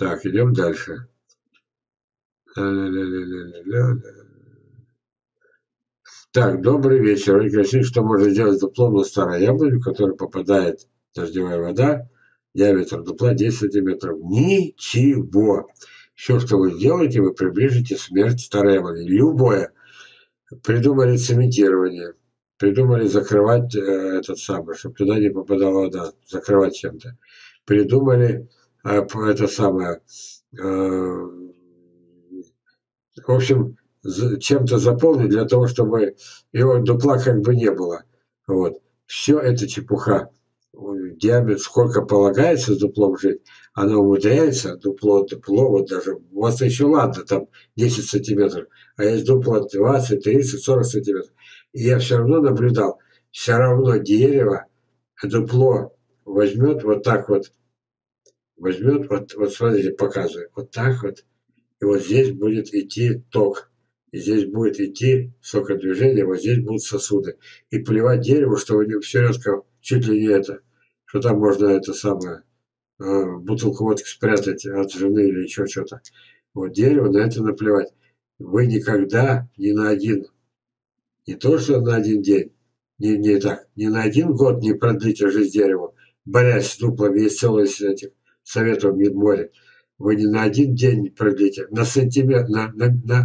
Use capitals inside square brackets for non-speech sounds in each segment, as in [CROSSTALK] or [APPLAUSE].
Так, идем дальше. Так, добрый вечер. Вы говорите, что можно сделать с дуплом на старой яблоне, в которой попадает дождевая вода, диаметр дупла 10 сантиметров. Ничего. Все, что вы сделаете, вы приближите смерть старой яблони. Любое. Придумали цементирование. Придумали закрывать э, этот самый, чтобы туда не попадала вода. Закрывать чем-то. Придумали это самое... Э, в общем, чем-то заполнить для того, чтобы его дупла как бы не было. Вот. Все это чепуха. Диаметр, сколько полагается с дуплом жить, оно умудряется, дупло, дупло, вот даже, у вас еще ладно, там 10 сантиметров, а есть дупло 20, 30, 40 сантиметров. И я все равно наблюдал, все равно дерево, дупло возьмет вот так вот, возьмет, вот, вот смотрите, показываю, вот так вот, и вот здесь будет идти ток и здесь будет идти сокодвижение, вот здесь будут сосуды. И плевать дереву, что у него все резко, чуть ли не это, что там можно это самое, э, бутылку водки спрятать от жены или еще что-то. Вот дерево на это наплевать. Вы никогда ни на один, не то что на один день, не, не так, ни на один год не продлите жизнь дереву, борясь с дуплами, есть целый этих советов Мидморе. Вы ни на один день не продлите, на сантиметр, на, на, на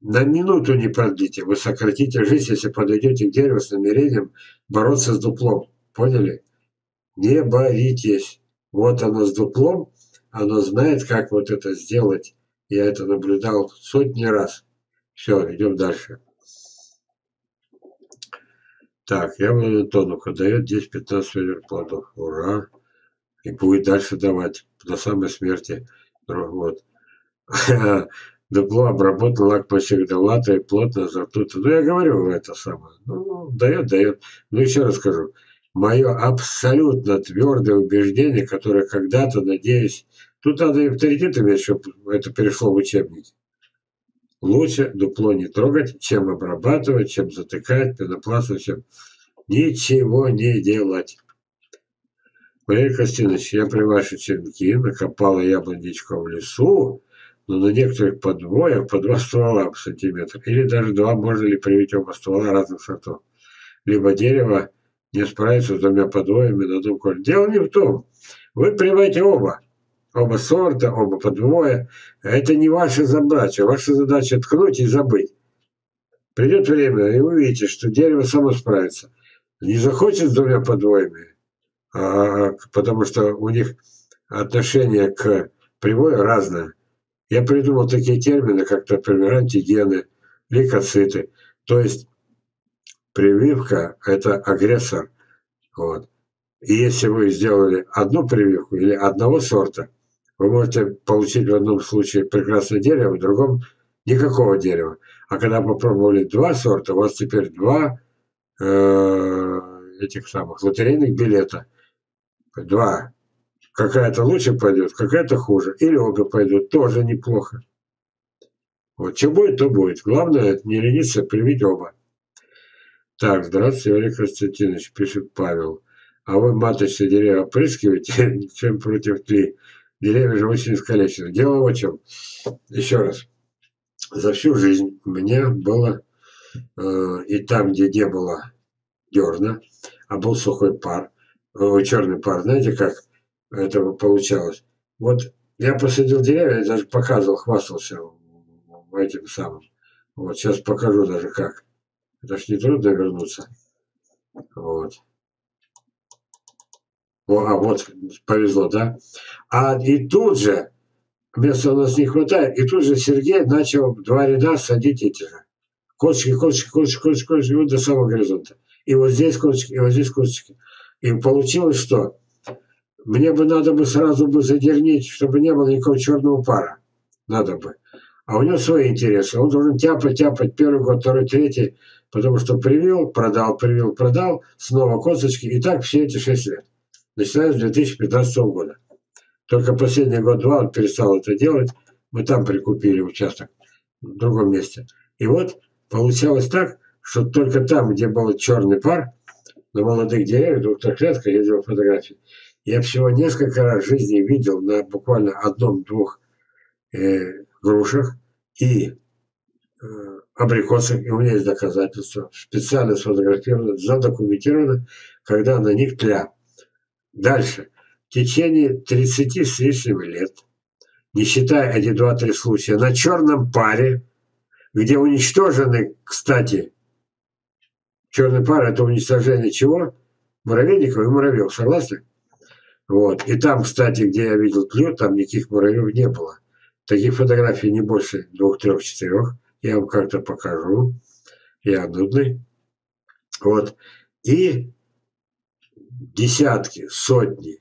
на минуту не продлите, вы сократите жизнь, если подойдете к дереву с намерением бороться с дуплом. Поняли? Не боритесь. Вот оно с дуплом, оно знает, как вот это сделать. Я это наблюдал сотни раз. Все, идем дальше. Так, яблоня тонука дает 10-15 ведер плодов. Ура! И будет дальше давать до самой смерти. Вот. [LAUGHS] Дупло обработал лак латой, плотно за ртуть. Ну, я говорю это самое. Ну, дает, дает. Ну, еще раз скажу. Мое абсолютно твердое убеждение, которое когда-то, надеюсь, тут надо и авторитет иметь, чтобы это перешло в учебники. Лучше дупло не трогать, чем обрабатывать, чем затыкать, пенопластом, чем ничего не делать. Валерий Костинович, я при вашей черенки накопала яблоничко в лесу, но на некоторых подвоях по два ствола в сантиметр, или даже два, можно ли привить оба ствола разных сортов. Либо дерево не справится с двумя подвоями на одном корне. Дело не в том. Вы привайте оба. Оба сорта, оба подвоя. Это не ваша задача. Ваша задача ткнуть и забыть. Придет время, и вы увидите, что дерево само справится. Не захочет с двумя подвоями, потому что у них отношение к привою разное. Я придумал такие термины, как, например, антигены, лейкоциты. То есть прививка – это агрессор. Вот. И если вы сделали одну прививку или одного сорта, вы можете получить в одном случае прекрасное дерево, в другом – никакого дерева. А когда попробовали два сорта, у вас теперь два э, этих самых лотерейных билета. Два Какая-то лучше пойдет, какая-то хуже. Или обе пойдут, тоже неплохо. Вот, что будет, то будет. Главное, не лениться, привить оба. Так, здравствуйте, Олег Константинович, пишет Павел. А вы маточные деревья опрыскиваете, [LAUGHS] чем против тли? Деревья же очень искалечены. Дело в чем. Еще раз. За всю жизнь меня было э, и там, где не было дерна, а был сухой пар, черный пар, знаете как? этого получалось. Вот я посадил деревья, я даже показывал, хвастался этим самым. Вот сейчас покажу даже как. Это ж не трудно вернуться. Вот. О, а вот повезло, да? А и тут же, места у нас не хватает, и тут же Сергей начал два ряда садить эти же. Косточки, косточки, косточки, косточки, косточки, вот до самого горизонта. И вот здесь косточки, и вот здесь косточки. И получилось что? Мне бы надо бы сразу бы задернить, чтобы не было никакого черного пара. Надо бы. А у него свои интересы. Он должен тяпать, тяпать первый год, второй, третий, потому что привил, продал, привил, продал, снова косточки. И так все эти шесть лет. Начиная с 2015 года. Только последний год-два он перестал это делать. Мы там прикупили участок в другом месте. И вот получалось так, что только там, где был черный пар, на молодых деревьях, двух-трехлетка, я делал фотографии, Я всего несколько раз в жизни видел на буквально одном-двух э, грушах и э, абрикосах, и у меня есть доказательства, специально сфотографировано, задокументировано, когда на них тля. Дальше. В течение 30 с лишним лет, не считая 1, 2, 3 случая, на черном паре, где уничтожены, кстати, черный пар – это уничтожение чего? Муравейников и муравьев, согласны? Вот. И там, кстати, где я видел тлю, там никаких муравьев не было. Таких фотографий не больше двух, трех, четырех. Я вам как-то покажу. Я нудный. Вот. И десятки, сотни,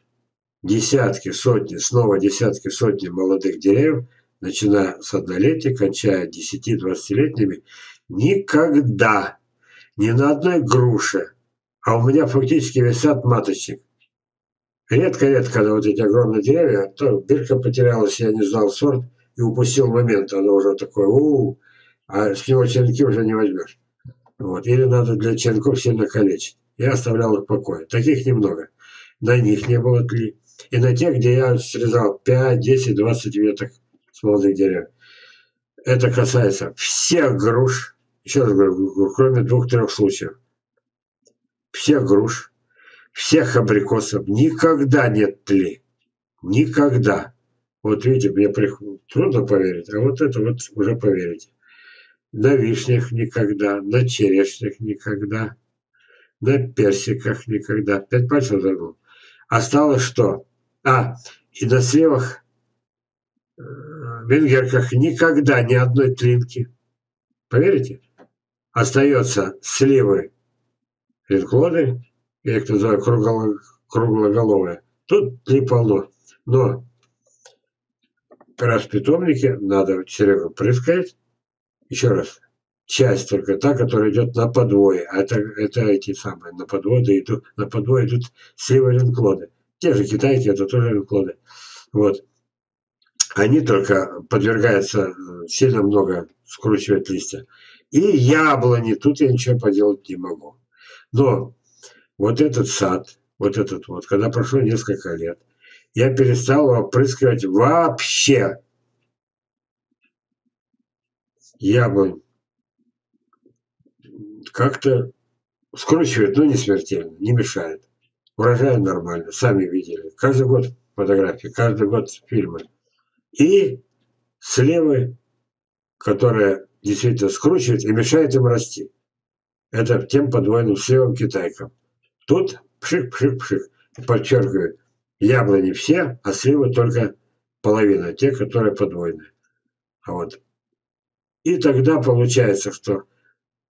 десятки, сотни, снова десятки, сотни молодых деревьев, начиная с однолетия, кончая 10-20-летними, никогда ни на одной груше, а у меня фактически висят маточник. Редко-редко, когда вот эти огромные деревья, то бирка потерялась, я не знал сорт и упустил момент, оно уже такое, у, -у, -у а с него черенки уже не возьмешь. Вот. Или надо для черенков сильно калечить. Я оставлял их в покое. Таких немного. На них не было тли. И на тех, где я срезал 5, 10, 20 веток с молодых деревьев. Это касается всех груш, еще раз говорю, кроме двух-трех случаев. Всех груш, всех абрикосов никогда нет тли. Никогда. Вот видите, мне трудно поверить, а вот это вот уже поверите. На вишнях никогда, на черешнях никогда, на персиках никогда. Пять пальцев загнул. Осталось что? А, и на сливах, э, венгерках никогда ни одной тлинки. Поверите? Остается сливы, ринклоды, я их называю кругло, круглоголовые. Тут три полно. Но раз в питомнике надо все прыскать. Еще раз. Часть только та, которая идет на подвое. А это, это эти самые, на подводы идут, на подвое идут сливы ринклоды. Те же китайки, это тоже ринклоды. Вот. Они только подвергаются, э, сильно много скручивать листья. И яблони, тут я ничего поделать не могу. Но вот этот сад, вот этот вот, когда прошло несколько лет, я перестал опрыскивать вообще яблонь. Как-то скручивает, но не смертельно, не мешает. Урожай нормально, сами видели. Каждый год фотографии, каждый год фильмы. И сливы, которые действительно скручивают и мешают им расти. Это тем подвойным сливам китайкам. Тут пшик-пшик-пшик. Подчеркиваю, яблони все, а сливы только половина, те, которые подвойные. А вот. И тогда получается, что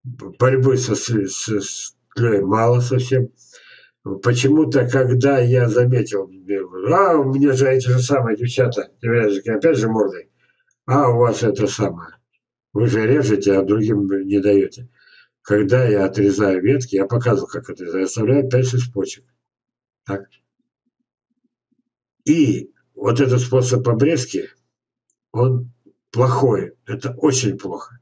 борьбы со, с, мало совсем. Почему-то, когда я заметил, а, у меня же эти же самые девчата, опять же мордой, а у вас это самое. Вы же режете, а другим не даете. Когда я отрезаю ветки, я показывал, как отрезаю, оставляю 5-6 почек. Так. И вот этот способ обрезки, он плохой. Это очень плохо.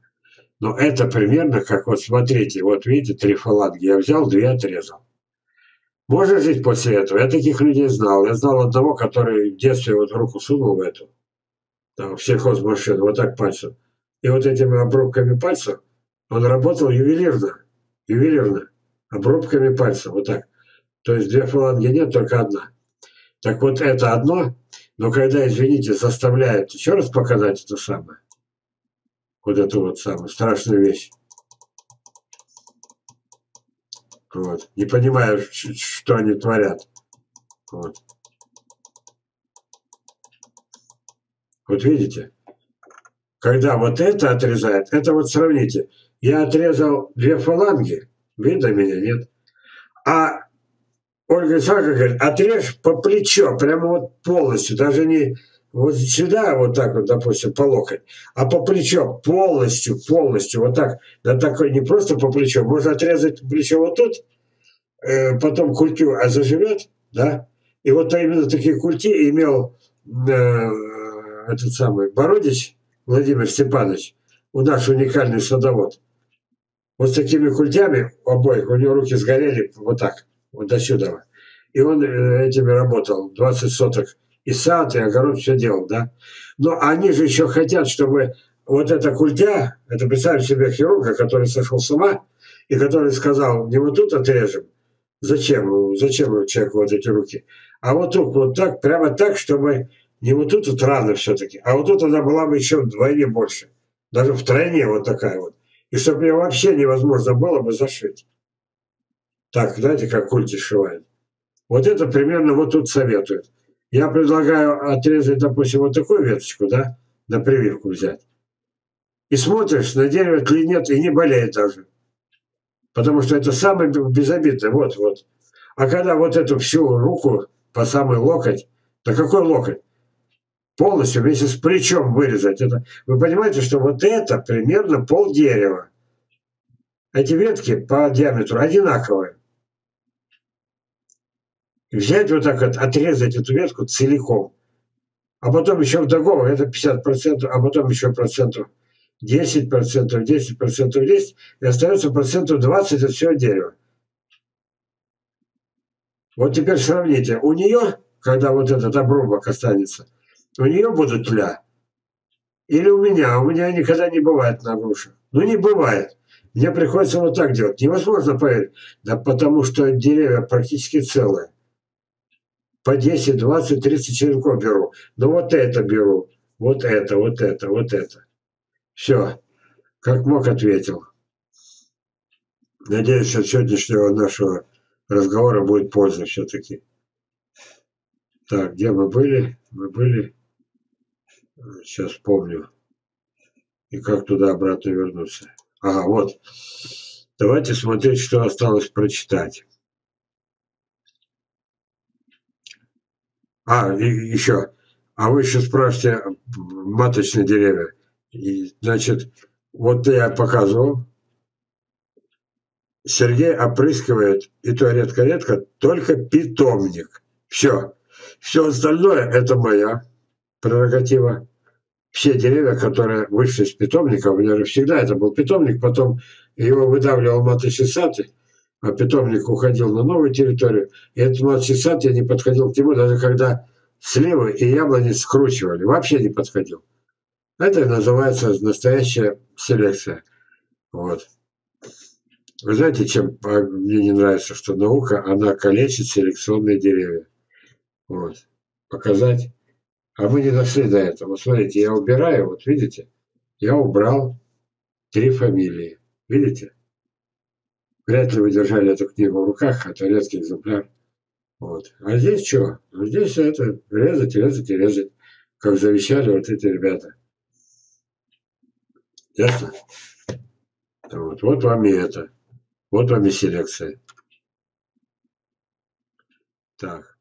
Но это примерно как, вот смотрите, вот видите, три фаланги. Я взял, две отрезал. Можно жить после этого? Я таких людей знал. Я знал одного, который в детстве вот руку сунул в эту, там, в сельхозмашину, вот так пальцем. И вот этими обрубками пальцев он работал ювелирно, ювелирно, обрубками пальцев, вот так. То есть две фаланги нет, только одна. Так вот это одно, но когда, извините, заставляют еще раз показать это самое, вот эту вот самую страшную вещь, вот, не понимаю, что они творят. Вот. Вот видите? Когда вот это отрезает, это вот сравните – я отрезал две фаланги, видно меня, нет? А Ольга Исааковна говорит, отрежь по плечо, прямо вот полностью, даже не вот сюда, вот так вот, допустим, по локоть, а по плечо полностью, полностью, вот так, да такой не просто по плечо, можно отрезать плечо вот тут, э, потом культю, а заживет, да, и вот именно такие культи имел э, этот самый Бородич Владимир Степанович, у нас уникальный садовод. Вот с такими культями обоих, у него руки сгорели вот так, вот до сюда. и он э, этими работал, 20 соток, и сад, и огород, все делал, да. Но они же еще хотят, чтобы вот эта культя, это представь себе хирурга, который сошел с ума, и который сказал, не вот тут отрежем, зачем, зачем человеку вот эти руки, а вот тут вот так, прямо так, чтобы не вот тут вот рана все-таки, а вот тут она была бы еще вдвойне больше, даже втройне вот такая вот. И чтобы ее вообще невозможно было бы зашить. Так, знаете, как культи сшивают. Вот это примерно вот тут советуют. Я предлагаю отрезать, допустим, вот такую веточку, да, на прививку взять. И смотришь, на дерево ли нет, и не болеет даже. Потому что это самое безобидное. Вот, вот. А когда вот эту всю руку по самый локоть, да какой локоть? Полностью вместе с плечом вырезать. Это, вы понимаете, что вот это примерно пол дерева. Эти ветки по диаметру одинаковые. Взять вот так вот, отрезать эту ветку целиком, а потом еще в договор, это 50%, а потом еще процентов 10 процентов, 10 процентов 10, и остается процентов 20 от всего дерева. Вот теперь сравните. У нее, когда вот этот обрубок останется, у нее будут тля. Или у меня. У меня никогда не бывает на. Ну, не бывает. Мне приходится вот так делать. Невозможно поверить. Да потому что деревья практически целые. По 10, 20, 30 черенков беру. Но вот это беру. Вот это, вот это, вот это. Все, как мог, ответил. Надеюсь, от сегодняшнего нашего разговора будет польза все-таки. Так, где мы были? Мы были, сейчас помню, и как туда обратно вернуться. Ага, вот. Давайте смотреть, что осталось прочитать. А, и еще. А вы еще спрашиваете маточные деревья. И, значит, вот я показывал. Сергей опрыскивает, и то редко-редко, только питомник. Все. Все остальное – это моя прерогатива. Все деревья, которые вышли из питомника, у меня же всегда это был питомник, потом его выдавливал сад, а питомник уходил на новую территорию. И этот маточный сад, я не подходил к нему, даже когда сливы и яблони скручивали. Вообще не подходил. Это называется настоящая селекция. Вот. Вы знаете, чем мне не нравится, что наука, она калечит селекционные деревья. Вот. Показать. А мы не дошли до этого. Смотрите, я убираю, вот видите, я убрал три фамилии. Видите? Вряд ли вы держали эту книгу в руках, это редкий экземпляр. Вот. А здесь что? Ну, здесь это резать, резать и резать, как завещали вот эти ребята. Ясно? Вот, вот вам и это. Вот вам и селекция. Так.